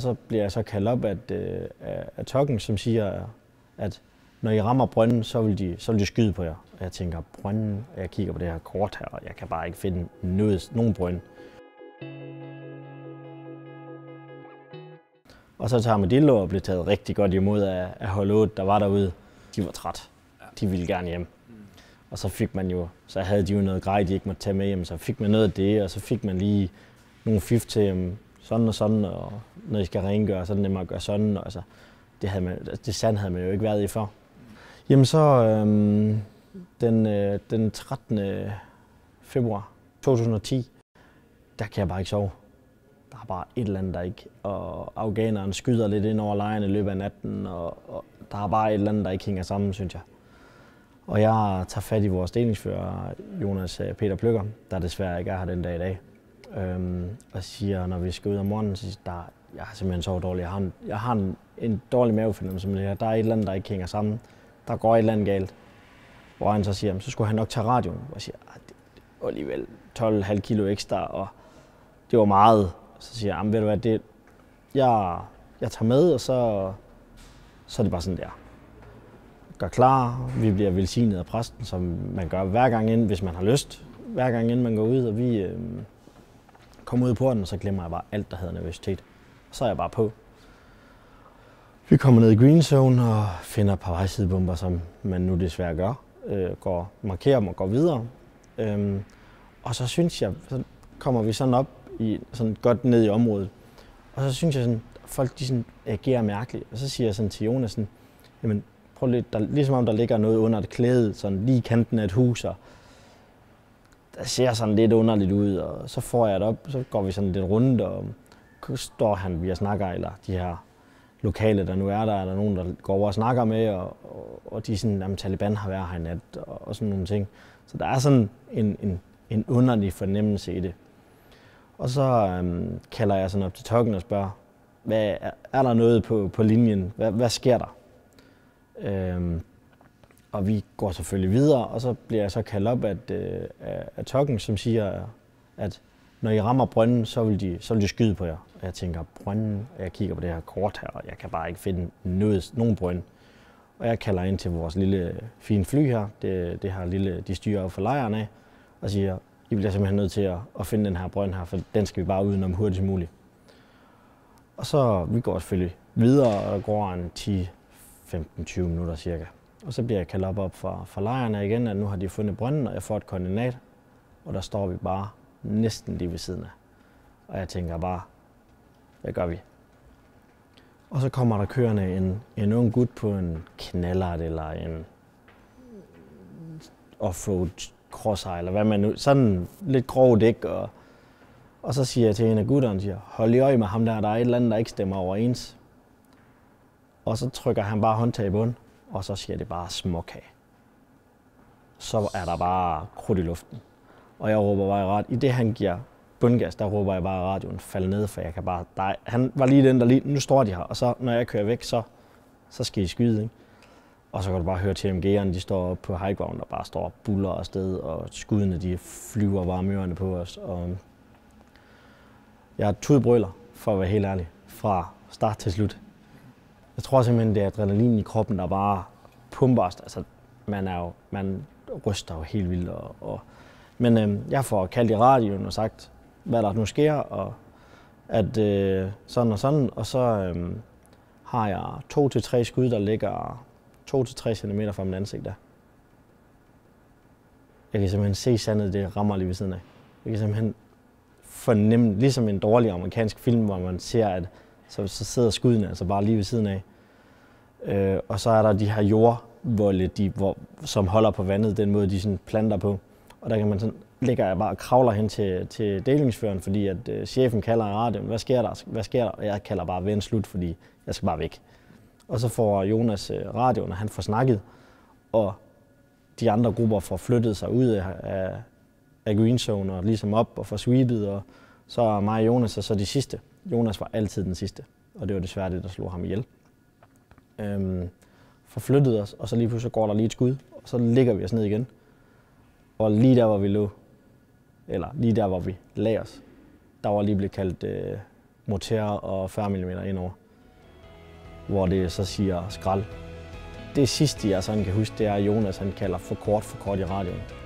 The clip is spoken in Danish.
Så bliver jeg så kaldt op at, øh, af, af Tokken, som siger, at når I rammer brønden, så vil de, så vil de skyde på jer. Og jeg tænker, brønden, jeg kigger på det her kort her, og jeg kan bare ikke finde noget, nogen brønd. Og så tager Medillo og blev taget rigtig godt imod af, af hold 8, der var derude. De var træt. De ville gerne hjem. Og så fik man jo, så havde de jo noget grej, de ikke måtte tage med hjem, så fik man noget af det, og så fik man lige nogle fif til, sådan og sådan, og når I skal rengøre, så er det nemmere at gøre sådan. Og altså, det, havde man, altså, det sand havde man jo ikke været i før. Jamen så øhm, den, øh, den 13. februar 2010, der kan jeg bare ikke sove. Der er bare et eller andet, der ikke... Og afghaneren skyder lidt ind over lejren i løbet af natten, og, og der er bare et eller andet, der ikke hænger sammen, synes jeg. Og jeg tager fat i vores delingsfører, Jonas øh, Peter Pløkker, der desværre ikke er her den dag i dag. Øhm, og siger, når vi skal ud om morgenen, så siger, der, jeg har simpelthen sovet dårligt. Jeg har en, jeg har en, en dårlig mavefornemmelse med det her. Der er et eller andet, der ikke hænger sammen. Der går et eller andet galt. Hvor han så siger, så skulle han nok tage radioen. Og jeg siger, ah, det, det var alligevel 12,5 kilo ekstra, og det var meget. Så siger jeg, ved du hvad, det, jeg, jeg tager med, og så, så er det bare sådan der. Gør klar, vi bliver velsignet af præsten, som man gør hver gang ind, hvis man har lyst. Hver gang ind man går ud, og vi øh, kommer ud i porten, så glemmer jeg bare alt, der hedder nervøsitet. Så er jeg bare på. Vi kommer ned i green zone og finder et par vejsidebomber, som man nu desværre gør. Øh, går, markerer dem og går videre. Øhm, og så synes jeg, så kommer vi sådan op i, sådan godt ned i området. Og så synes jeg, sådan, folk de sådan agerer mærkeligt. Og så siger jeg sådan til Jonas, sådan, jamen prøv lidt, der, ligesom om der ligger noget under et klæde, sådan lige i kanten af et hus, og der ser sådan lidt underligt ud, og så får jeg det op, så går vi sådan lidt rundt, og står han, vi snakker, eller de her lokale, der nu er der, er der nogen, der går over og snakker med, og, og, og de er sådan, at Taliban har været her i nat, og, og sådan nogle ting. Så der er sådan en, en, en underlig fornemmelse i det. Og så øhm, kalder jeg sådan op til tokken og spørger, hvad, er, er der noget på, på linjen? Hvad, hvad sker der? Øhm, og vi går selvfølgelig videre, og så bliver jeg så kaldt op at, øh, af, af tokken, som siger, at når I rammer brønden, så vil de, så vil de skyde på jer. Og jeg tænker, brønden, og jeg kigger på det her kort her, og jeg kan bare ikke finde noget, nogen brønd. Og jeg kalder ind til vores lille fine fly her, det, det her lille, de styrer for lejren af, og siger, I bliver simpelthen nødt til at, at finde den her brønd her, for den skal vi bare udenom hurtigst muligt. Og så vi går selvfølgelig videre, og der går en 10-15-20 minutter cirka. Og så bliver jeg kaldt op, op fra, fra lejrene igen, at nu har de fundet brønden, og jeg får et koordinat, og der står vi bare næsten lige ved siden af. Og jeg tænker bare, hvad gør vi? Og så kommer der kørende en, en ung gut på en knallert eller en offroad crosser, eller hvad man nu, sådan lidt grov dæk, og, og så siger jeg til en af gutterne, siger, hold i øje med ham der, der er et eller andet, der ikke stemmer overens. Og så trykker han bare håndtag i bund, og så siger det bare småkage. Så er der bare krudt i luften. Og jeg råber bare ret. I det han giver bundgas, der råber jeg bare radioen, fald ned, for jeg kan bare... Der, han var lige den, der lige... Nu står de her, og så når jeg kører væk, så, så skal I skyde, ikke? Og så kan du bare høre TMG'erne, de står på high ground og bare står og buller afsted, og skuddene de flyver varme på os. Og øhm, jeg er tudbrøler, for at være helt ærlig, fra start til slut. Jeg tror simpelthen, det er adrenalin i kroppen, der bare pumper os. Altså, man, er jo, man ryster jo helt vildt. Og, og, men øh, jeg får kaldt i radioen og sagt, hvad der nu sker, og at øh, sådan og sådan. Og så øh, har jeg to til tre skud, der ligger 2-3 cm fra min ansigt der. Jeg kan simpelthen se sandet, det rammer lige ved siden af. Jeg kan simpelthen fornemme, ligesom en dårlig amerikansk film, hvor man ser, at så, så sidder skuddene altså bare lige ved siden af. Øh, og så er der de her jordvolde, de, hvor, som holder på vandet, den måde de sådan planter på. Og der kan man sådan, ligger jeg bare og kravler hen til, til delingsføreren, fordi at øh, chefen kalder i radioen, hvad sker der? Hvad sker der? Og jeg kalder bare vend slut, fordi jeg skal bare væk. Og så får Jonas øh, radioen, og han får snakket, og de andre grupper får flyttet sig ud af, af, af green zone og ligesom op og får sweepet, og så er mig og Jonas og så de sidste. Jonas var altid den sidste, og det var desværre det, der slog ham ihjel. Øhm, forflyttede os, og så lige pludselig går der lige et skud, og så ligger vi os ned igen. Og lige der, hvor vi lå, eller lige der, hvor vi lagde os, der var lige blevet kaldt øh, motor og 40 mm indover, hvor det så siger skrald. Det sidste, jeg sådan kan huske, det er, at Jonas han kalder for kort for kort i radioen.